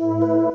Música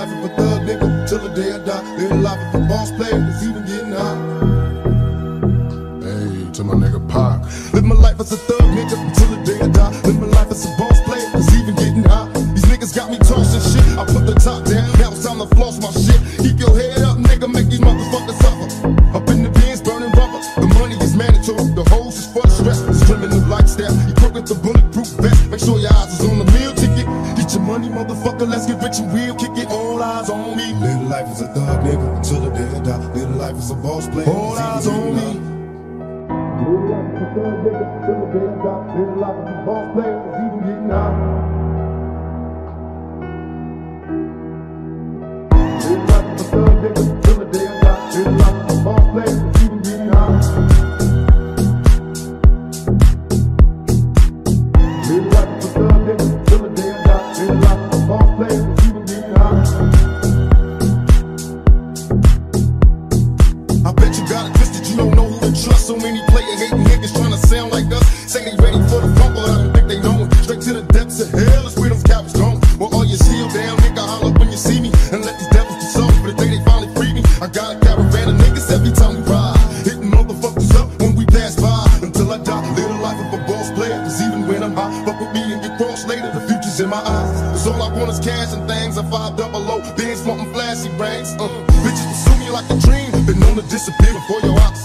life of a thug nigga till the day I die. Live the life of a boss player that's even getting high. Hey, to my nigga Pac. Live my life as a thug nigga till the day I die. Live my life as a boss player that's even getting high. These niggas got me tossing shit. I put the top down. Now it's time to floss my shit. boss plan. All eyes on me. The day I boss plan. But Fuck with me and your cross later, the future's in my eyes. Cause all I want is cash and things. I five double O, being smoking flashy brains. Uh, bitches pursue me like a dream. Been known to disappear before your eyes.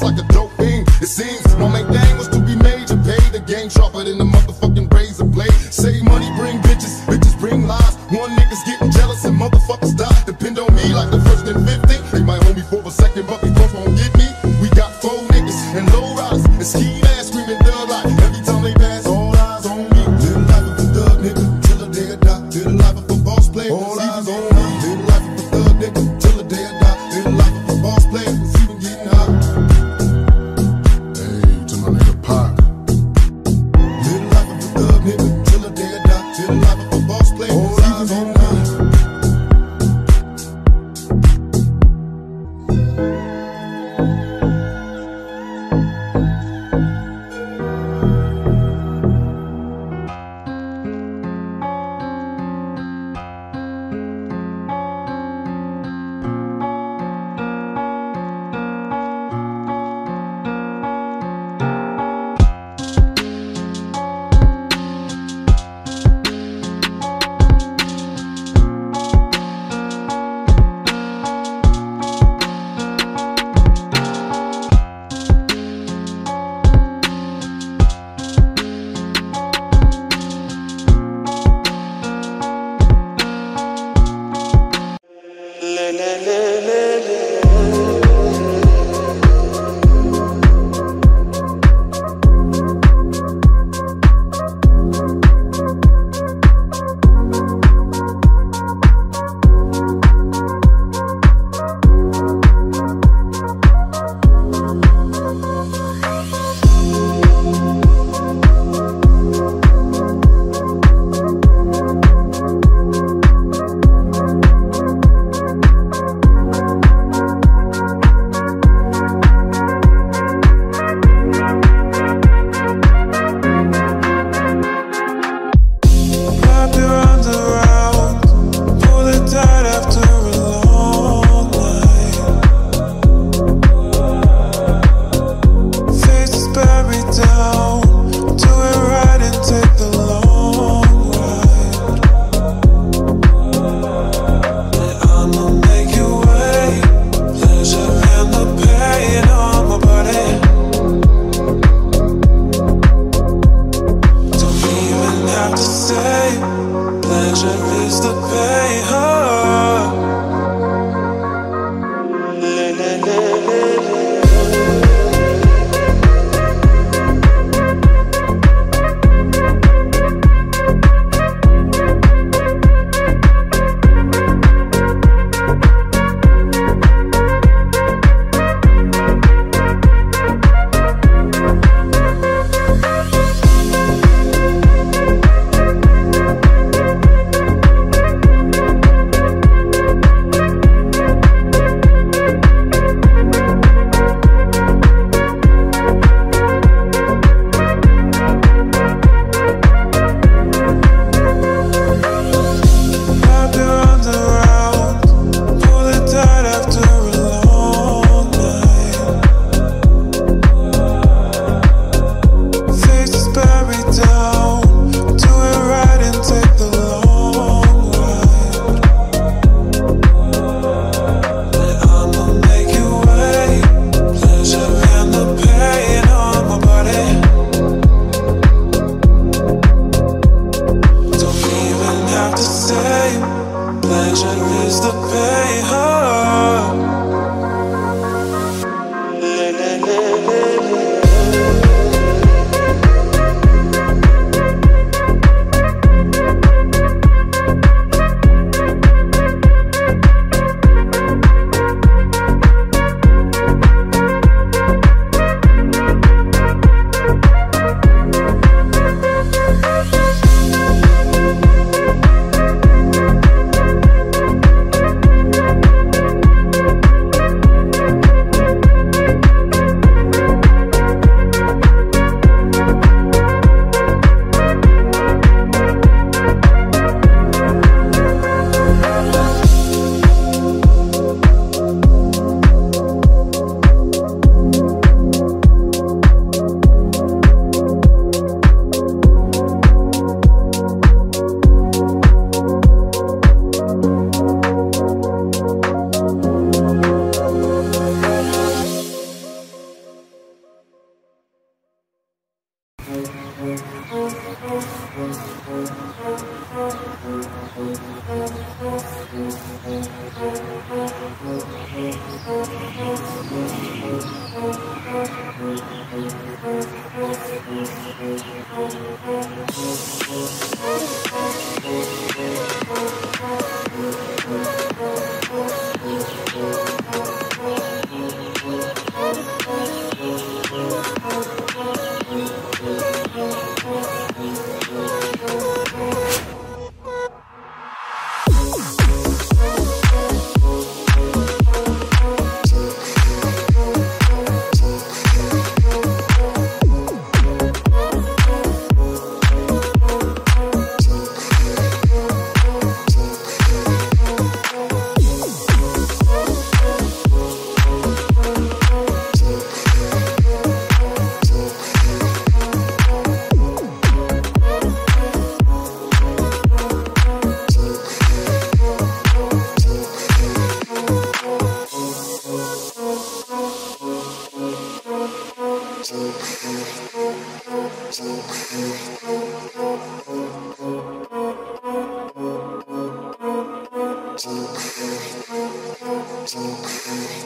Thank you.